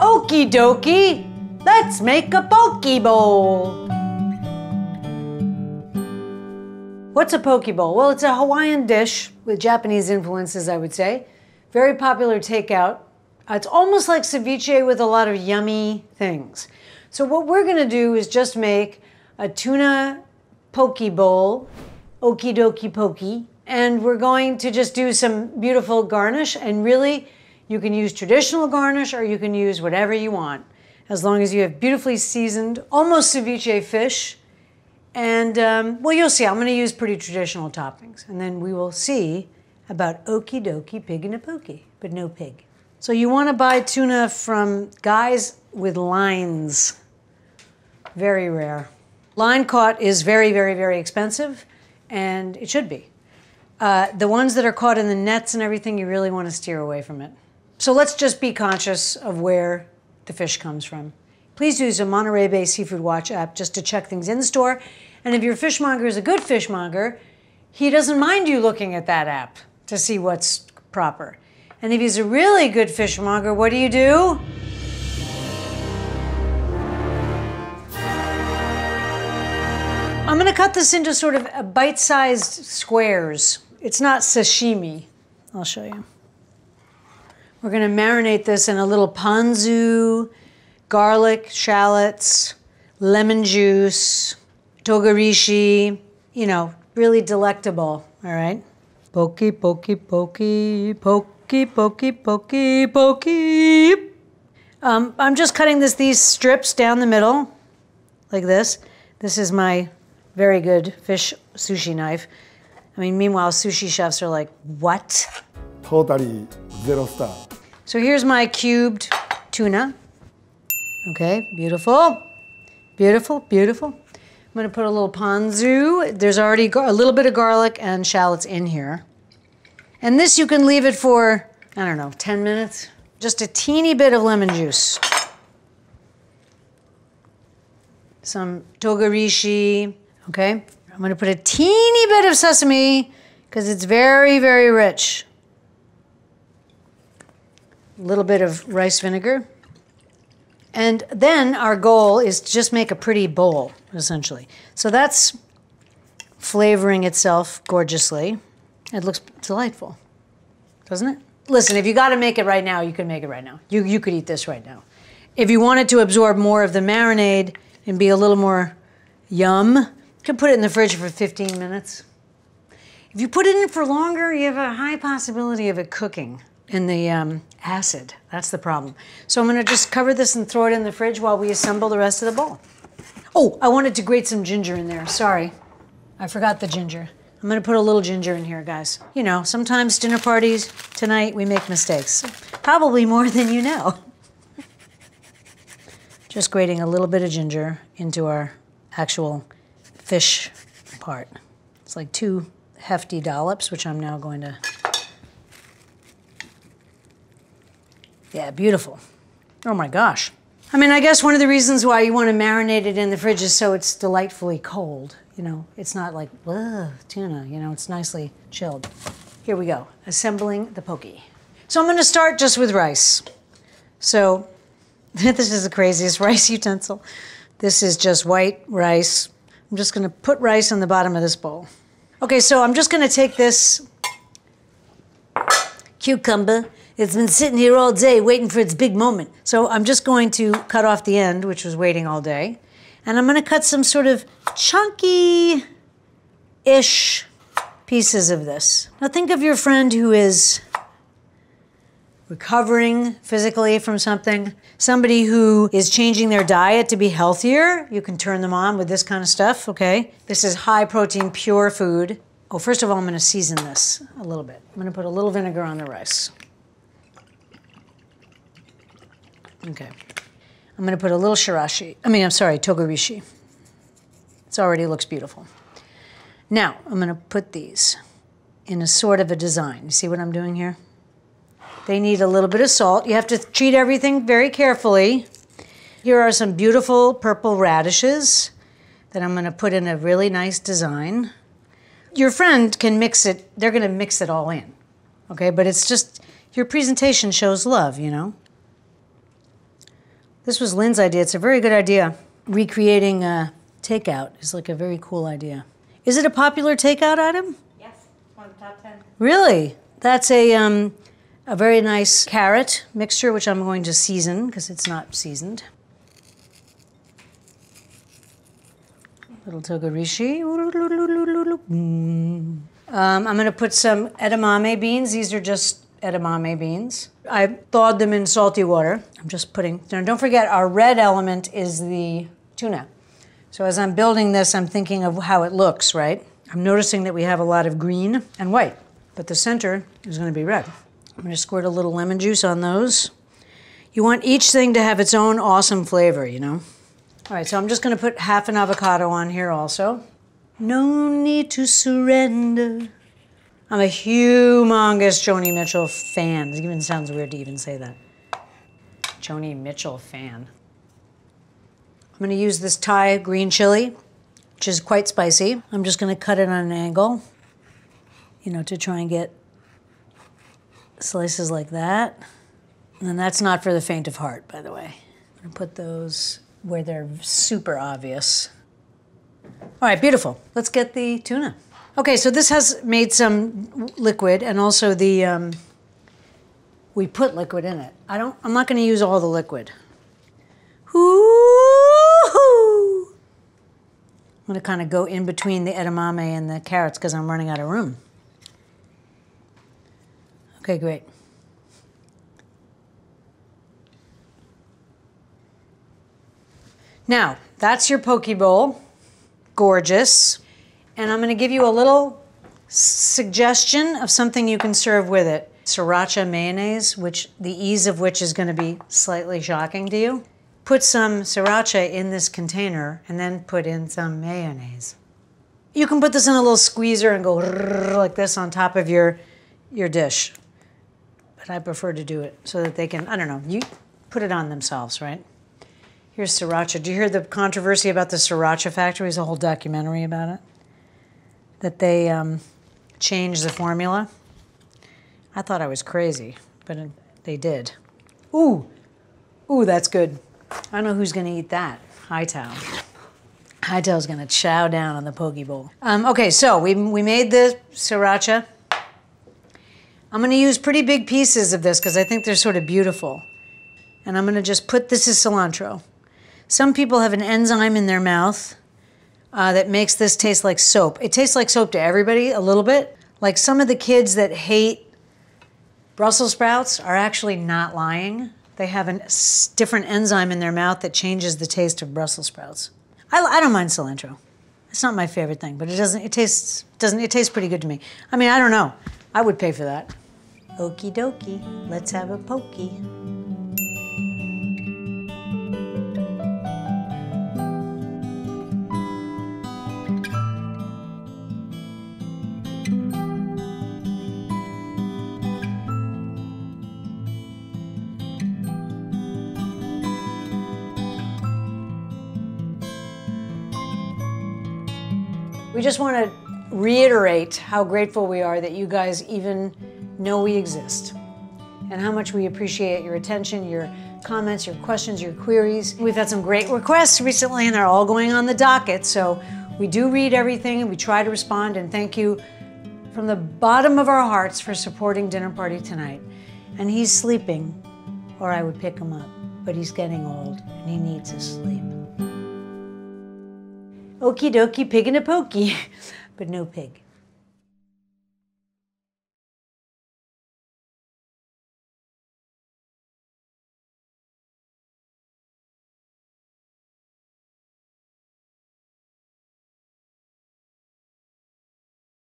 Okie dokie, let's make a poke bowl. What's a poke bowl? Well, it's a Hawaiian dish with Japanese influences, I would say. Very popular takeout. Uh, It's almost like ceviche with a lot of yummy things. So what we're gonna do is just make a tuna poke bowl, okie dokie pokey, and we're going to just do some beautiful garnish. And really, you can use traditional garnish or you can use whatever you want, as long as you have beautifully seasoned, almost ceviche fish. And um, well, you'll see. I'm going to use pretty traditional toppings, and then we will see about okie dokie pig in a pokey, but no pig. So you want to buy tuna from guys with lines. Very rare. Line caught is very, very, very expensive, and it should be. Uh, the ones that are caught in the nets and everything, you really want to steer away from it. So let's just be conscious of where the fish comes from. Please use the Monterey Bay Seafood Watch app just to check things in the store. And if your fishmonger is a good fishmonger, he doesn't mind you looking at that app to see what's proper. And if he's a really good fishmonger, what do you do? I'm gonna cut this into sort of bite-sized squares. It's not sashimi. I'll show you. We're gonna marinate this in a little ponzu, garlic, shallots, lemon juice, togarashi, you know, really delectable, all right? Pokey, pokey, pokey, pokey, pokey, pokey, pokey. Um, I'm just cutting this these strips down the middle, like this. This is my very good fish sushi knife. I mean, meanwhile, sushi chefs are like, what? totally zero star. So here's my cubed tuna. Okay, beautiful. Beautiful, beautiful. I'm gonna put a little ponzu. There's already a little bit of garlic and shallots in here. And this you can leave it for, I don't know, 10 minutes. Just a teeny bit of lemon juice. Some togarashi, okay? I'm gonna put a teeny bit of sesame because it's very, very rich. A little bit of rice vinegar. And then our goal is to just make a pretty bowl, essentially. So that's flavoring itself gorgeously. It looks delightful, doesn't it? Listen, if you got to make it right now, you can make it right now. You, you could eat this right now. If you wanted to absorb more of the marinade and be a little more yum, you could put it in the fridge for 15 minutes. If you put it in for longer, you have a high possibility of it cooking in the um, acid. That's the problem. So I'm gonna just cover this and throw it in the fridge while we assemble the rest of the bowl. Oh, I wanted to grate some ginger in there. Sorry. I forgot the ginger. I'm gonna put a little ginger in here, guys. You know, sometimes dinner parties, tonight, we make mistakes. Probably more than you know. Just grating a little bit of ginger into our actual fish part. It's like two hefty dollops, which I'm now going to. Yeah, beautiful. Oh my gosh. I mean, I guess one of the reasons why you want to marinate it in the fridge is so it's delightfully cold. You know, it's not like, ugh, tuna, you know, it's nicely chilled. Here we go, assembling the pokey. So I'm going to start just with rice. So this is the craziest rice utensil. This is just white rice. I'm just going to put rice on the bottom of this bowl. Okay, so I'm just going to take this cucumber. It's been sitting here all day waiting for its big moment. So I'm just going to cut off the end, which was waiting all day. And I'm going to cut some sort of chunky ish pieces of this. Now think of your friend who is recovering physically from something, somebody who is changing their diet to be healthier. You can turn them on with this kind of stuff, okay? This is high protein, pure food. Oh, first of all, I'm going to season this a little bit. I'm going to put a little vinegar on the rice. Okay. I'm going to put a little shirashi. I mean, I'm sorry, togarashi. It already looks beautiful. Now, I'm going to put these in a sort of a design. You see what I'm doing here? They need a little bit of salt. You have to treat everything very carefully. Here are some beautiful purple radishes that I'm going to put in a really nice design. Your friend can mix it, they're going to mix it all in. Okay, but it's just your presentation shows love, you know? This was Lynn's idea. It's a very good idea. Recreating uh, takeout is like a very cool idea. Is it a popular takeout item? Yes, one of the top 10. Really? That's a, um, a very nice carrot mixture, which I'm going to season because it's not seasoned. Little togarashi. Um, I'm going to put some edamame beans. These are just edamame beans. I thawed them in salty water. I'm just putting, now don't forget, our red element is the tuna. So as I'm building this, I'm thinking of how it looks, right? I'm noticing that we have a lot of green and white, but the center is going to be red. I'm to squirt a little lemon juice on those. You want each thing to have its own awesome flavor, you know? All right, so I'm just going to put half an avocado on here also. No need to surrender. I'm a humongous Joni Mitchell fan. It even sounds weird to even say that. Joni Mitchell fan. I'm going to use this Thai green chili, which is quite spicy. I'm just going to cut it on an angle, you know, to try and get slices like that. And that's not for the faint of heart, by the way. I'm to put those where they're super obvious. All right, beautiful. Let's get the tuna. Okay, so this has made some liquid and also the, um, we put liquid in it. I don't, I'm not gonna use all the liquid. Ooh. I'm gonna kind of go in between the edamame and the carrots because I'm running out of room. Okay, great. Now, that's your poke bowl. Gorgeous. And I'm going to give you a little suggestion of something you can serve with it. Sriracha mayonnaise, which the ease of which is going to be slightly shocking to you. Put some sriracha in this container and then put in some mayonnaise. You can put this in a little squeezer and go like this on top of your, your dish. But I prefer to do it so that they can, I don't know, you put it on themselves, right? Here's sriracha. Do you hear the controversy about the sriracha factory? There's a whole documentary about it. That they um, changed the formula. I thought I was crazy, but they did. Ooh, ooh, that's good. I don't know who's to eat that. Hightown. Hightail's to chow down on the poke bowl. Um, okay, so we, we made the sriracha. I'm to use pretty big pieces of this because I think they're sort of beautiful. And I'm to just put, this is cilantro. Some people have an enzyme in their mouth uh, that makes this taste like soap. It tastes like soap to everybody a little bit. Like some of the kids that hate Brussels sprouts are actually not lying. They have a different enzyme in their mouth that changes the taste of Brussels sprouts. I, I don't mind cilantro. It's not my favorite thing, but it doesn't. It tastes doesn't. It tastes pretty good to me. I mean, I don't know. I would pay for that. Okie dokie. Let's have a pokey. We just want to reiterate how grateful we are that you guys even know we exist and how much we appreciate your attention, your comments, your questions, your queries. We've had some great requests recently and they're all going on the docket. So we do read everything and we try to respond and thank you from the bottom of our hearts for supporting Dinner Party tonight. And he's sleeping or I would pick him up, but he's getting old and he needs his sleep. Okie dokie, pig in a pokey, but no pig.